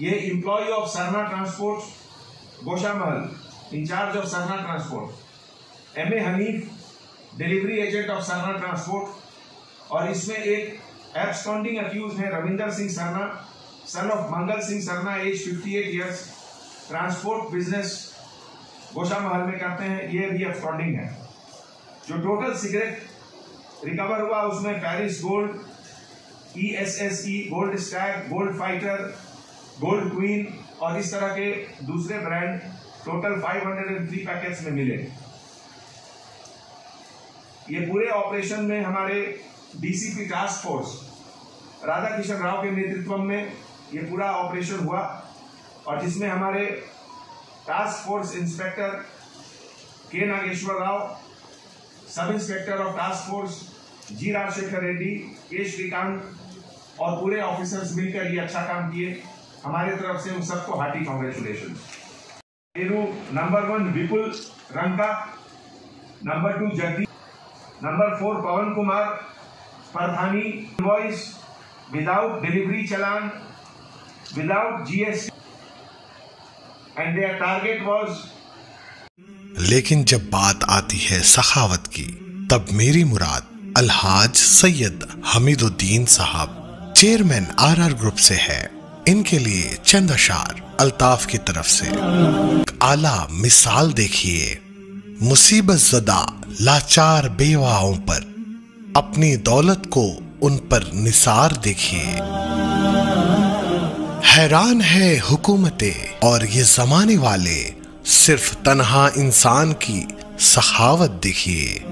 ये employee of Sarna transport Goshamahal in charge of Sarna transport M A Hanif delivery agent of Sarna transport और इसमें एक absconding accused है Ravinder Singh Sarna son of Mangal Singh Sarna age 58 years transport business Goshamahal में करते हैं, ये भी absconding है। जो टोटल सिगरेट रिकवर हुआ, उसमें Paris gold E S S E gold stag gold fighter gold queen और इस तरह के दूसरे ब्रांड टोटल 503 पैकेट्स में मिले। ये पूरे ऑपरेशन में हमारे DCP task force Radha Kishan Rao के नेतृत्व में ये पूरा ऑपरेशन हुआ और जिसमें हमारे task force inspector K Nageshwar Rao sub inspector of task force G Rajasekhar Reddy K Srikanth और पूरे ऑफिसर्स मिलकर ये अच्छा काम किए। हमारे तरफ़ से उन सबको hearty congratulation number one Vipul Ranka number two Jagdeep number four Pawan Kumar, प्रधानी voice without delivery challan without GST and their target was लेकिन जब बात आती है सखावत की, तब मेरी मुराद अलहाज सैयद हमीदुद्दीन साहब चेयरमैन आरआर ग्रुप से है। इनके लिए चंद अशार अल्ताफ की तरफ़ से। आला मिसाल देखिए, मुसीबत जदा, लाचार बेवाओं पर। अपनी दौलत को उन पर निसार देखिए। हैरान है हुकूमतें, और ये जमाने वाले सिर्फ़ तनहा इंसान की सखावत देखिए।